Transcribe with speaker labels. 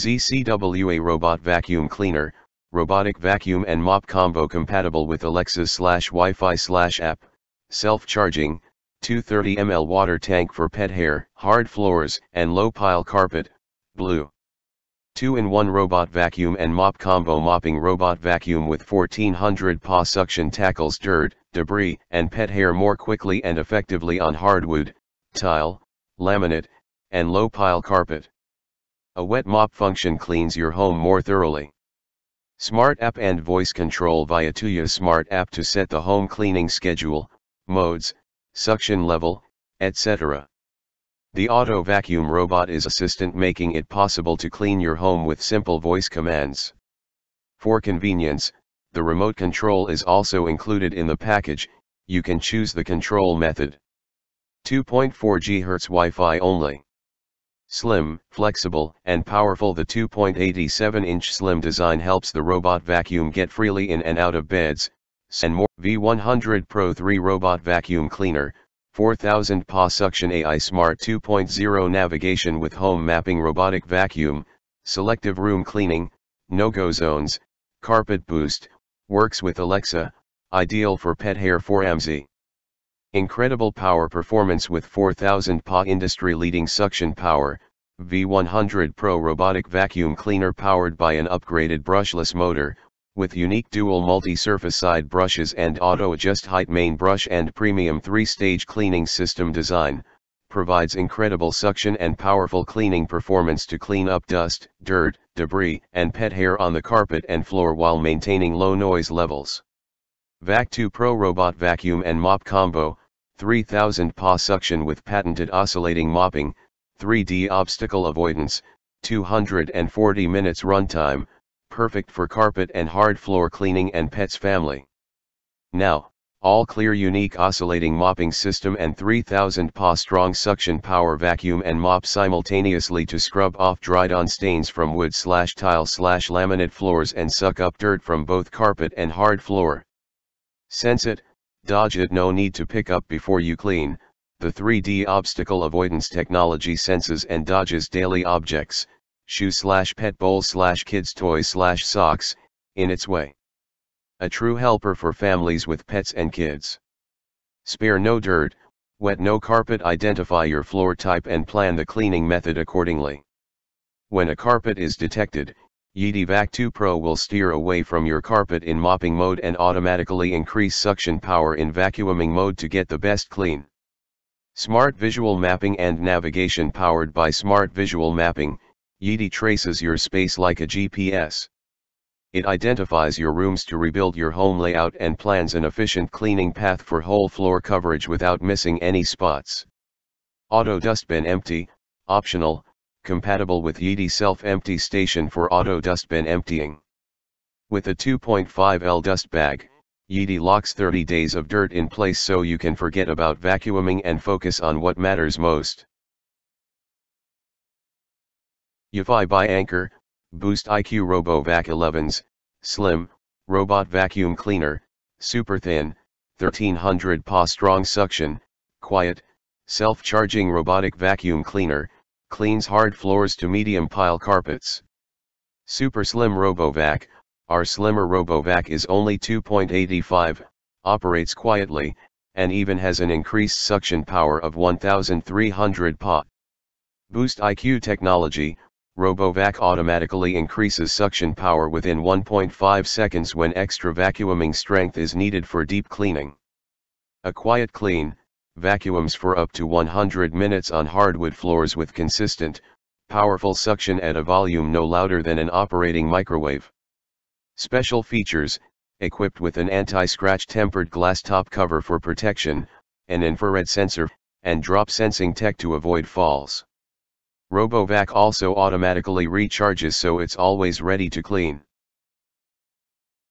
Speaker 1: ZCWA Robot Vacuum Cleaner, robotic vacuum and mop combo compatible with Alexa slash Wi-Fi slash app, self-charging, 230 ml water tank for pet hair, hard floors, and low pile carpet, blue. 2-in-1 robot vacuum and mop combo mopping robot vacuum with 1400 PA suction tackles dirt, debris, and pet hair more quickly and effectively on hardwood, tile, laminate, and low pile carpet. A wet mop function cleans your home more thoroughly. Smart app and voice control via Tuya Smart app to set the home cleaning schedule, modes, suction level, etc. The auto vacuum robot is assistant making it possible to clean your home with simple voice commands. For convenience, the remote control is also included in the package, you can choose the control method. 2.4 GHz Wi-Fi only. Slim, flexible, and powerful. The 2.87-inch slim design helps the robot vacuum get freely in and out of beds, and more. V100 Pro 3 Robot Vacuum Cleaner, 4000 PA Suction AI Smart 2.0 Navigation with Home Mapping Robotic Vacuum, Selective Room Cleaning, No-Go Zones, Carpet Boost, works with Alexa, ideal for pet hair for AMZ. Incredible power performance with 4000 PA industry-leading suction power, V100 Pro robotic vacuum cleaner powered by an upgraded brushless motor, with unique dual multi-surface side brushes and auto-adjust height main brush and premium 3-stage cleaning system design, provides incredible suction and powerful cleaning performance to clean up dust, dirt, debris, and pet hair on the carpet and floor while maintaining low noise levels. Vac 2 Pro Robot Vacuum and Mop Combo, 3000 PA suction with patented oscillating mopping, 3D obstacle avoidance, 240 minutes runtime, perfect for carpet and hard floor cleaning and pets family. Now, all clear unique oscillating mopping system and 3000 PA strong suction power vacuum and mop simultaneously to scrub off dried on stains from wood slash tile slash laminate floors and suck up dirt from both carpet and hard floor. Sense it, dodge it no need to pick up before you clean, the 3D obstacle avoidance technology senses and dodges daily objects, shoe slash pet bowl slash kids toys slash socks, in its way. A true helper for families with pets and kids. Spare no dirt, wet no carpet identify your floor type and plan the cleaning method accordingly. When a carpet is detected, Yeedi Vac 2 Pro will steer away from your carpet in mopping mode and automatically increase suction power in vacuuming mode to get the best clean. Smart Visual Mapping and Navigation Powered by Smart Visual Mapping, Yeedi traces your space like a GPS. It identifies your rooms to rebuild your home layout and plans an efficient cleaning path for whole floor coverage without missing any spots. Auto Dustbin Empty, optional, compatible with Yeedi self-empty station for auto dustbin emptying. With a 2.5L dust bag, Yeedi locks 30 days of dirt in place so you can forget about vacuuming and focus on what matters most. eufy by Anker, Boost IQ RoboVac 11s, Slim, Robot Vacuum Cleaner, Super Thin, 1300 PA Strong Suction, Quiet, Self-Charging Robotic Vacuum Cleaner, cleans hard floors to medium pile carpets. Super Slim RoboVac, our slimmer RoboVac is only 2.85, operates quietly, and even has an increased suction power of 1300 Pa. Boost IQ technology, RoboVac automatically increases suction power within 1.5 seconds when extra vacuuming strength is needed for deep cleaning. A quiet clean, vacuums for up to 100 minutes on hardwood floors with consistent, powerful suction at a volume no louder than an operating microwave. Special features, equipped with an anti-scratch tempered glass top cover for protection, an infrared sensor, and drop sensing tech to avoid falls. RoboVac also automatically recharges so it's always ready to clean.